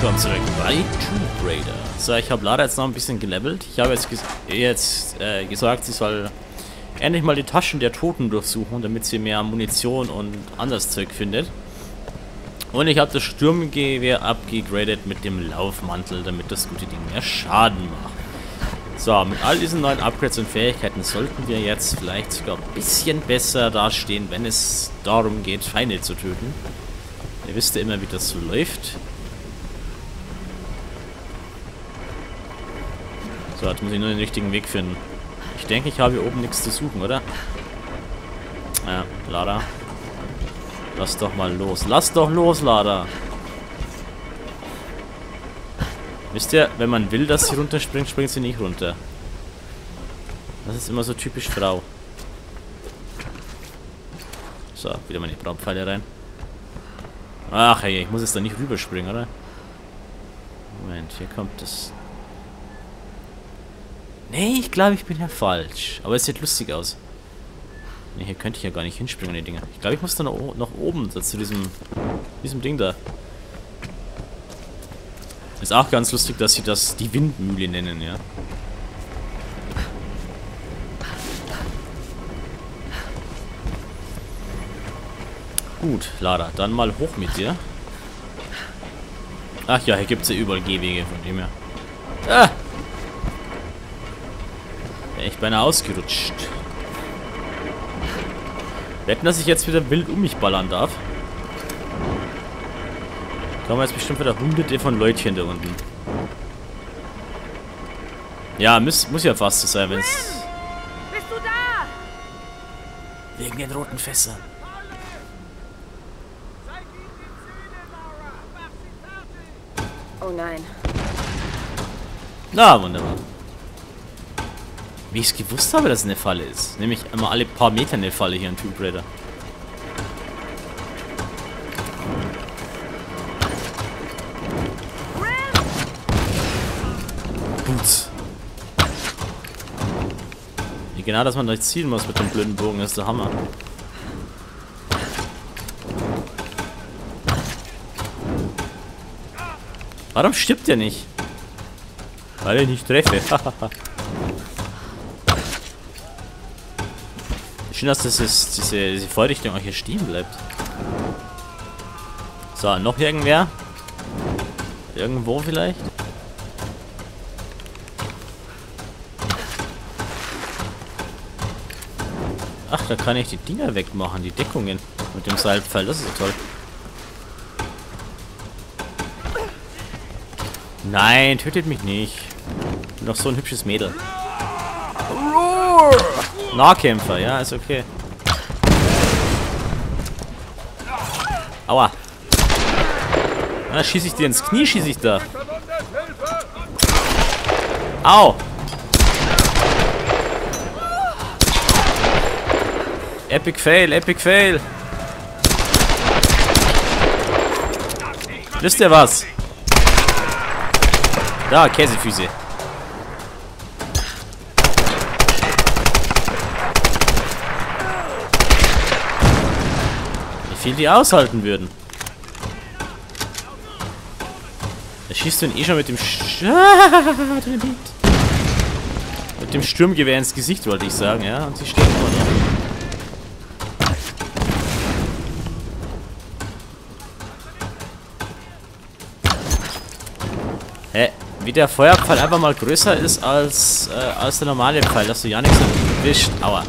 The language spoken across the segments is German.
willkommen zurück bei Tomb Raider. So, ich habe Lara jetzt noch ein bisschen gelevelt. Ich habe jetzt, ges jetzt äh, gesagt, sie soll endlich mal die Taschen der Toten durchsuchen, damit sie mehr Munition und anderes Zeug findet. Und ich habe das Sturmgewehr abgegradet mit dem Laufmantel, damit das gute Ding mehr Schaden macht. So, mit all diesen neuen Upgrades und Fähigkeiten sollten wir jetzt vielleicht sogar ein bisschen besser dastehen, wenn es darum geht, Feinde zu töten. Ihr wisst ja immer, wie das so läuft. So, jetzt muss ich nur den richtigen Weg finden. Ich denke, ich habe hier oben nichts zu suchen, oder? Ja, Lada. Lass doch mal los. Lass doch los, Lada. Wisst ihr, wenn man will, dass sie runterspringt, springt sie nicht runter. Das ist immer so typisch Frau. So, wieder meine Brandpfeile rein. Ach hey, ich muss jetzt da nicht rüberspringen, oder? Moment, hier kommt das Nee, ich glaube, ich bin ja falsch. Aber es sieht lustig aus. Nee, hier könnte ich ja gar nicht hinspringen, die Dinger. Ich glaube, ich muss da noch, nach oben, zu diesem, diesem Ding da. Ist auch ganz lustig, dass sie das die Windmühle nennen, ja. Gut, Lara, dann mal hoch mit dir. Ach ja, hier gibt es ja überall Gehwege von dem her. Ah! Ich beinahe ausgerutscht. Wetten, dass ich jetzt wieder wild um mich ballern darf. Kommen jetzt bestimmt wieder hunderte von Leutchen da unten. Ja, muss, muss ja fast so sein, wenn es... Bist du da? Wegen den roten Fässern. Oh nein. Na, wunderbar. Wie ich es gewusst habe, dass es eine Falle ist. Nämlich immer alle paar Meter eine Falle hier in Tomb Raider. Boots. Genau, dass man da ziehen muss mit dem blöden Bogen, ist der Hammer. Warum stirbt der nicht? Weil ich nicht treffe. Schön, dass das ist, diese, diese Vorrichtung auch hier stehen bleibt. So, noch irgendwer? Irgendwo vielleicht? Ach, da kann ich die Dinger wegmachen, die Deckungen mit dem Seilpfeil. Das ist ja toll. Nein, tötet mich nicht. Doch so ein hübsches Mädel. Nahkämpfer, ja, ist okay. Aua. Na, schieße ich dir ins Knie, schieße ich da. Au. Epic Fail, Epic Fail. Wisst ihr was? Da, Käsefüße. Viel die aushalten würden. Er schießt ihn eh schon mit dem Sch mit dem Sturmgewehr ins Gesicht, wollte ich sagen, ja. Und sie stehen immer noch. Hä? Wie der Feuerpfeil einfach mal größer ist als, äh, als der normale Pfeil, dass du ja nichts erwischt. Aua.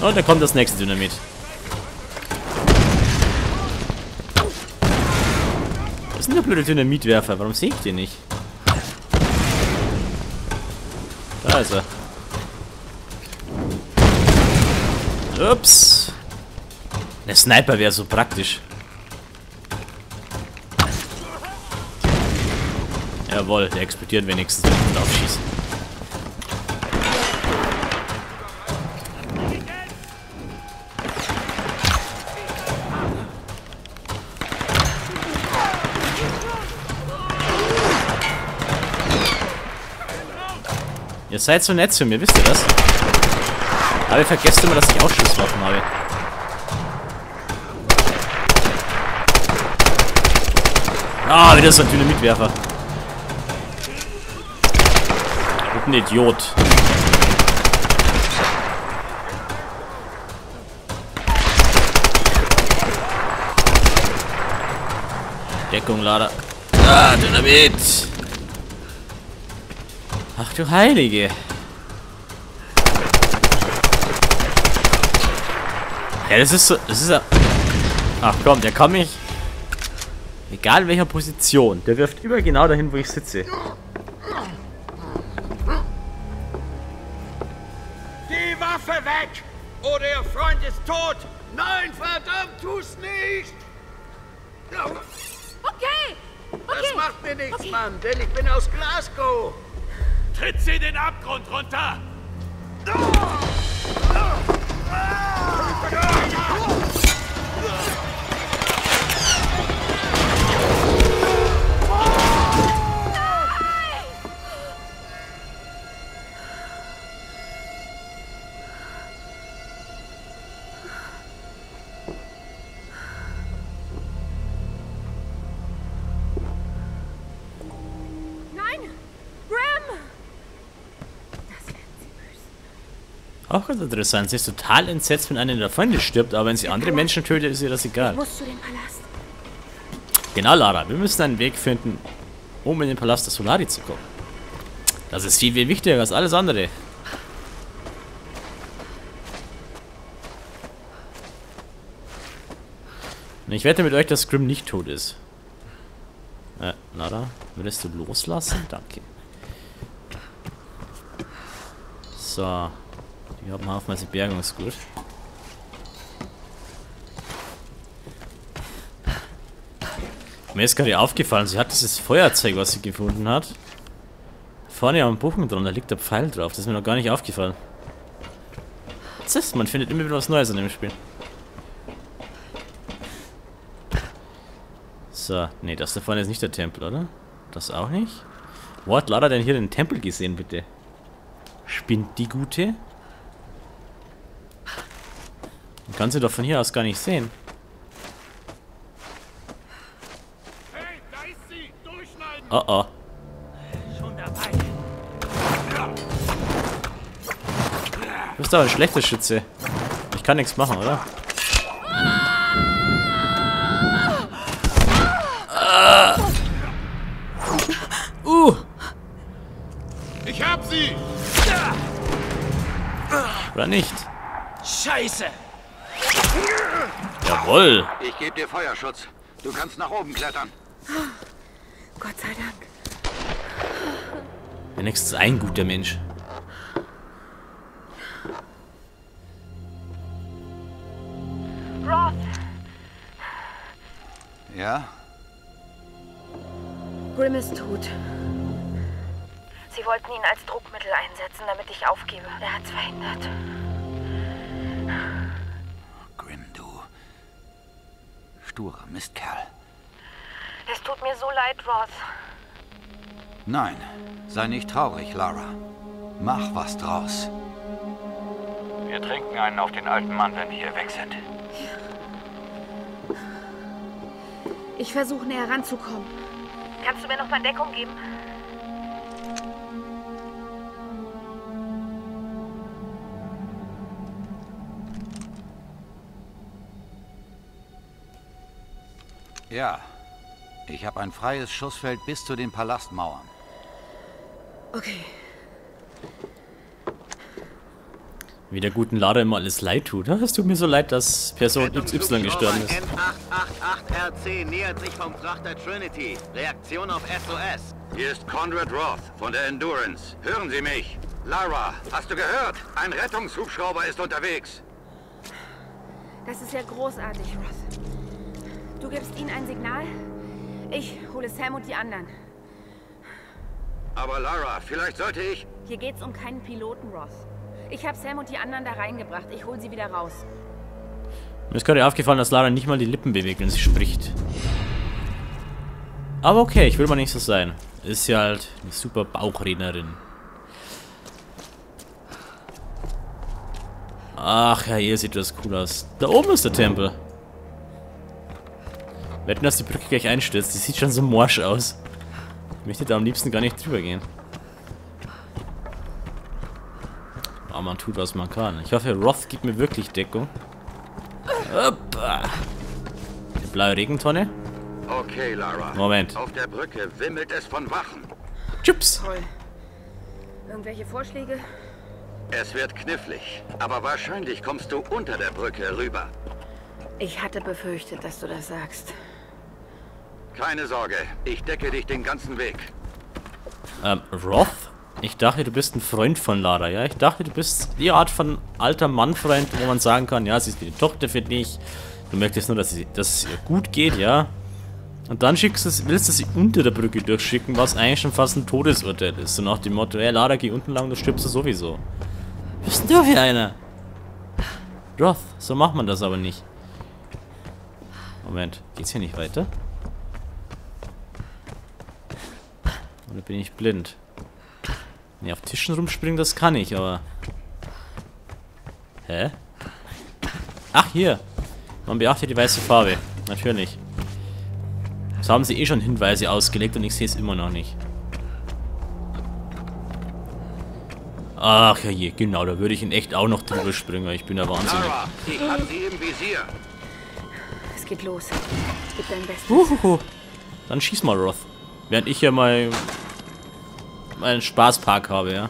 Und dann kommt das nächste Dynamit. Ist denn der blöde Dynamitwerfer? Warum sehe ich den nicht? Da ist er. Ups. Der Sniper wäre so praktisch. Jawohl, der explodiert wenigstens, wenn ich aufschieße. Ihr seid so nett zu mir, wisst ihr das? Aber ihr vergesst immer, dass ich auch habe. Ah, wieder so ein Dynamitwerfer. Und ein Idiot. Deckung, Lader. Ah, Dynamit! Ach du Heilige. Ja, das ist so, das ist ja... Ach komm, der kann mich... Egal in welcher Position, der wirft immer genau dahin, wo ich sitze. Die Waffe weg! Oder Ihr Freund ist tot! Nein, verdammt, tu's nicht! Okay. Das Okay. macht mir nichts, Okay. Mann, denn ich bin aus Glasgow! Tritt sie den Abgrund runter! Nein. Ganz interessant. Sie ist total entsetzt, wenn einer der Freunde stirbt, aber wenn sie andere Menschen tötet, ist ihr das egal. Genau, Lara. Wir müssen einen Weg finden, um in den Palast der Solari zu kommen. Das ist viel, viel wichtiger als alles andere. Und ich wette mit euch, dass Grimm nicht tot ist. Äh, Lara, würdest du loslassen? Danke. So. Die haben haufenweise Bergungsgut. Mir ist gerade aufgefallen, sie hat dieses Feuerzeug, was sie gefunden hat. Vorne am Buchen dran, da liegt der Pfeil drauf. Das ist mir noch gar nicht aufgefallen. Was ist? Man findet immer wieder was Neues an dem Spiel. So, nee, das da vorne ist nicht der Tempel, oder? Das auch nicht? Wo hat Lara denn hier den Tempel gesehen, bitte? Spinnt die Gute? Kann sie doch von hier aus gar nicht sehen. Hey, da ist sie! Durchschneiden! Oh oh. Schon dabei! Du bist aber ein schlechter Schütze. Ich kann nichts machen, oder? Uh, Ich hab sie! oder nicht? Scheiße! Jawohl. Ich gebe dir Feuerschutz. Du kannst nach oben klettern. Gott sei Dank. Wenigstens ein guter Mensch. Roth. Ja? Grimm ist tot. Sie wollten ihn als Druckmittel einsetzen, damit ich aufgebe. Er hat's verhindert. Sturer Mistkerl. Es tut mir so leid, Roth. Nein, sei nicht traurig, Lara. Mach was draus. Wir trinken einen auf den alten Mann, wenn wir hier weg sind. Ich versuche näher ranzukommen. Kannst du mir noch mal Deckung geben? Ja. Ich habe ein freies Schussfeld bis zu den Palastmauern. Okay. Wie der guten Lara immer alles leid tut. Ja, Es tut mir so leid, dass Person XY gestorben ist. N888RC nähert sich vom Frachter Trinity. Reaktion auf SOS. Hier ist Conrad Roth von der Endurance. Hören Sie mich! Lara, hast du gehört? Ein Rettungshubschrauber ist unterwegs. Das ist ja großartig, Roth. Du gibst ihnen ein Signal. Ich hole Sam und die anderen. Aber Lara, vielleicht sollte ich... Hier geht's um keinen Piloten, Roth. Ich habe Sam und die anderen da reingebracht. Ich hole sie wieder raus. Mir ist gerade aufgefallen, dass Lara nicht mal die Lippen bewegt, wenn sie spricht. Aber okay, ich will mal nicht so sein. Ist ja halt eine super Bauchrednerin. Ach ja, hier sieht das cool aus. Da oben ist der Tempel. Wetten, dass die Brücke gleich einstürzt. Die sieht schon so morsch aus. Ich möchte da am liebsten gar nicht drüber gehen. Aber man tut, was man kann. Ich hoffe, Roth gibt mir wirklich Deckung. Hoppa. Die blaue Regentonne. Okay, Lara. Moment. Auf der Brücke wimmelt es von Wachen. Toll. Irgendwelche Vorschläge? Es wird knifflig, aber wahrscheinlich kommst du unter der Brücke rüber. Ich hatte befürchtet, dass du das sagst. Keine Sorge, ich decke dich den ganzen Weg. Ähm, Roth? Ich dachte, du bist ein Freund von Lara, ja? Ich dachte, du bist die Art von alter Mannfreund, wo man sagen kann, ja, sie ist wie die Tochter für dich. Du möchtest nur, dass, sie, dass es ihr gut geht, ja? Und dann schickst du, willst du sie unter der Brücke durchschicken, was eigentlich schon fast ein Todesurteil ist. So nach dem Motto, hey Lara, geh unten lang, du stirbst du sowieso. Was ist denn du für einer? Roth, so macht man das aber nicht. Moment, geht's hier nicht weiter? Oder bin ich blind? Ne, auf Tischen rumspringen, das kann ich, aber... Hä? Ach, hier. Man beachtet die weiße Farbe. Natürlich. So haben sie eh schon Hinweise ausgelegt und ich sehe es immer noch nicht. Ach ja je, genau, da würde ich in echt auch noch drüber springen, weil ich bin ja wahnsinnig. Lara, ich hab sie im Visier. Es geht los. Gib dein Bestes. Uhuhu. Dann schieß mal, Roth. Während ich hier mal meinen Spaßpark habe, ja.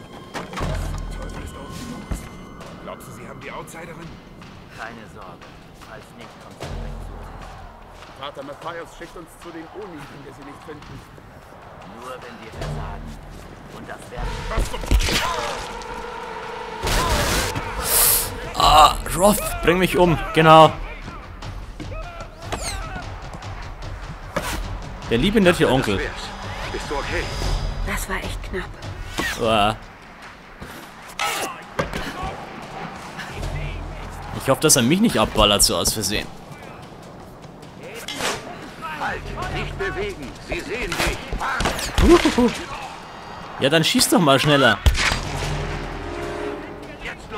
Glaubst du, sie haben die Outsiderin? Keine Sorge. Falls nicht, kommt sie direkt zu uns. Vater Matthias schickt uns zu den Uni, wenn wir sie nicht finden. Nur wenn wir versagen. Und das werden Was zum... Ah, Roth, bring mich um. Genau. Der liebe nette Onkel. Bist du okay? War echt knapp. Uah. Ich hoffe, dass er mich nicht abballert, so aus Versehen. Halt, nicht bewegen. Sie sehen dich. Wart. Uhuhu. Ja, dann schieß doch mal schneller.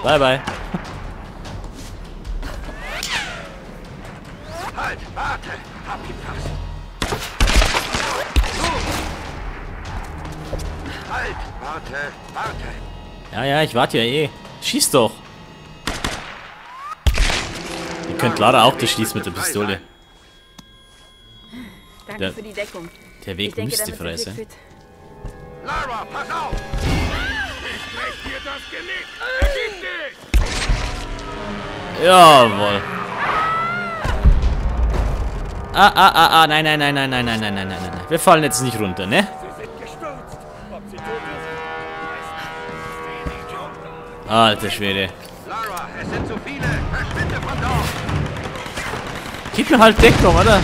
Bye, bye. Warte, warte. Ja, ja, ich warte ja eh. Schieß doch. Ihr könnt Lara auch durchschießen mit der Pistole. Danke Der- für die Deckung. Der Weg denke, müsste frei sein. Lara, pass auf. Ich brech dir das Genick! Ergib dich! Jawohl. Ah, ah, ah, ah, nein, nein, nein, nein, nein, nein, nein, nein, nein, nein. Wir fallen jetzt nicht runter, ne? Alter Schwede. Lara, es sind zu viele. Verschwinde von dort. Gib mir halt Deckung, oder?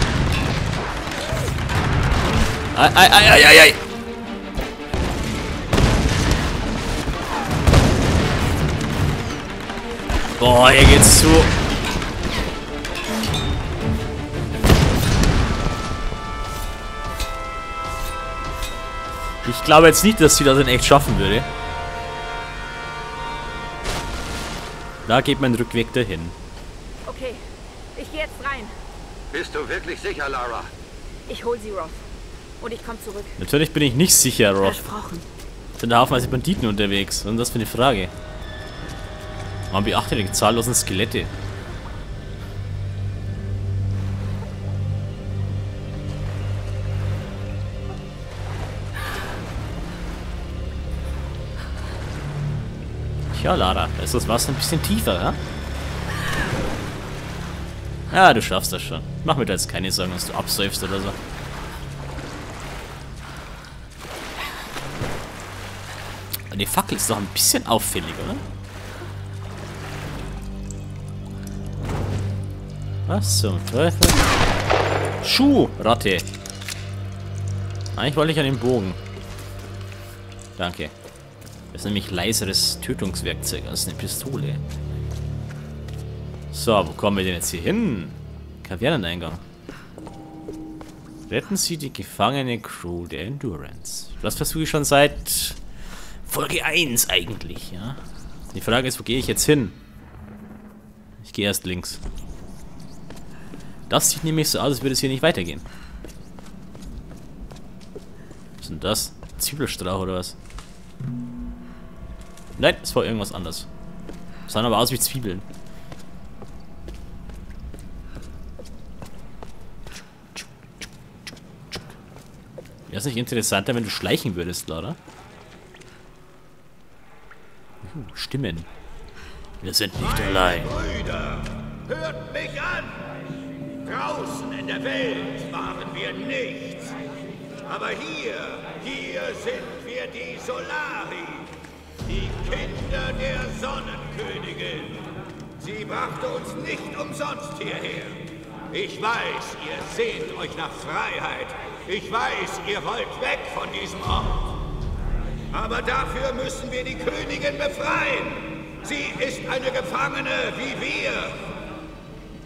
Ei, ei, ei, ei, ei, ei. Boah, hier geht's zu. Ich glaube jetzt nicht, dass sie das in echt schaffen würde. Da geht mein Rückweg dahin. Okay, ich gehe jetzt rein. Bist du wirklich sicher, Lara? Ich hol sie, Roth. Und ich komme zurück. Natürlich bin ich nicht sicher, Roth. Versprochen. Sind da haufenweise Banditen unterwegs? Was ist das für eine Frage? Man beachtet die zahllosen Skelette. Tja, Lara, da ist das Wasser ein bisschen tiefer, ja? Ja, du schaffst das schon. Mach mir da jetzt keine Sorgen, dass du absäufst oder so. Die Fackel ist doch ein bisschen auffällig, oder? Was zum Teufel? Schuh, Ratte. Eigentlich wollte ich an den Bogen. Danke. Das ist nämlich leiseres Tötungswerkzeug als eine Pistole. So, wo kommen wir denn jetzt hier hin? Kaverneneingang. Retten Sie die gefangene Crew der Endurance. Das versuche ich schon seit Folge 1 eigentlich, ja. Die Frage ist, wo gehe ich jetzt hin? Ich gehe erst links. Das sieht nämlich so aus, als würde es hier nicht weitergehen. Was ist denn das? Zwiebelstrauch oder was? Nein, es war irgendwas anderes. Sahen aber aus wie Zwiebeln. Wäre es nicht interessanter, wenn du schleichen würdest, Laura? Uh, Stimmen. Wir sind nicht allein. Brüder, hört mich an! Draußen in der Welt waren wir nichts. Aber hier, hier sind wir die Solari, Kinder der Sonnenkönigin. Sie brachte uns nicht umsonst hierher. Ich weiß, ihr sehnt euch nach Freiheit. Ich weiß, ihr wollt weg von diesem Ort. Aber dafür müssen wir die Königin befreien. Sie ist eine Gefangene wie wir.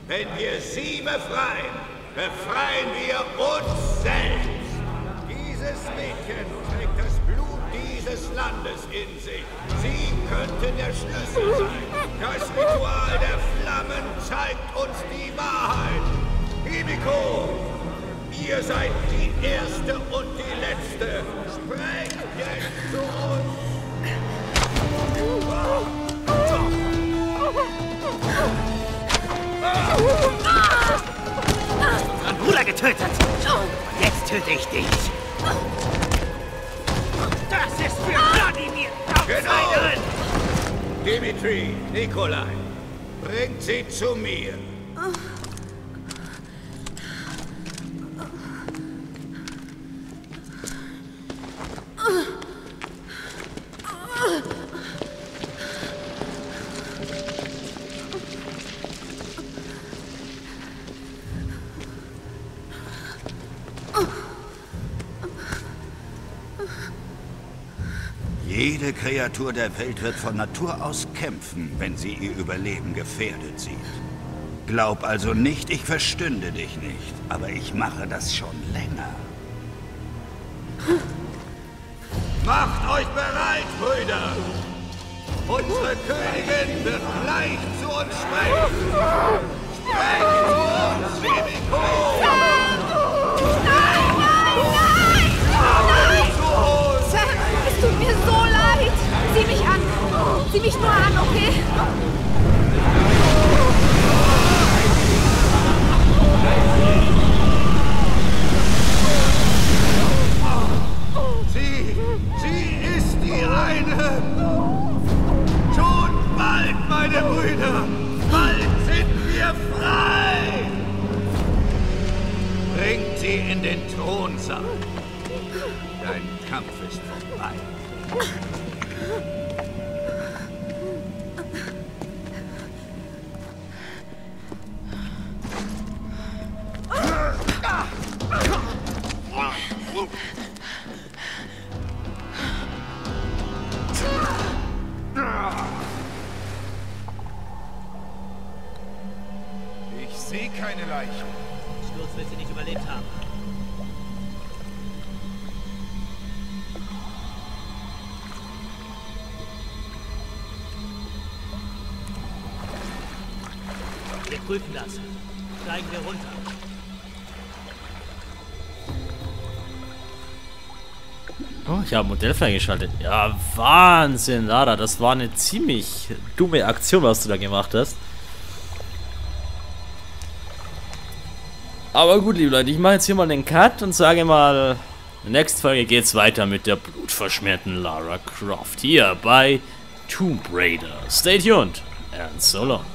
Wenn wir sie befreien, befreien wir uns selbst. Dieses Mädchen trägt das Blut dieses Landes in. Sie könnte der Schlüssel sein. Das Ritual der Flammen zeigt uns die Wahrheit. Himiko, ihr seid die Erste und die Letzte. Sprecht jetzt zu uns. Mein Bruder getötet. Jetzt töte ich dich. Genau! Dimitri, Nikolai, bringt sie zu mir. Jede Kreatur der Welt wird von Natur aus kämpfen, wenn sie ihr Überleben gefährdet sieht. Glaub also nicht, ich verstünde dich nicht, aber ich mache das schon länger. Macht euch bereit, Brüder! Unsere Königin wird gleich zu uns sprechen! Sprecht Sieh mich nur an, okay? Sie, ist die eine! Schon bald, meine Brüder! Bald sind wir frei! Bringt sie in den Thronsaal. Dein Kampf ist vorbei. Wir prüfen das. Steigen wir runter. Oh, ich habe Modell freigeschaltet. Ja, Wahnsinn, Lara. Das war eine ziemlich dumme Aktion, was du da gemacht hast. Aber gut, liebe Leute, ich mache jetzt hier mal den Cut und sage mal, in der nächsten Folge geht's weiter mit der blutverschmierten Lara Croft hier bei Tomb Raider. Stay tuned and so long.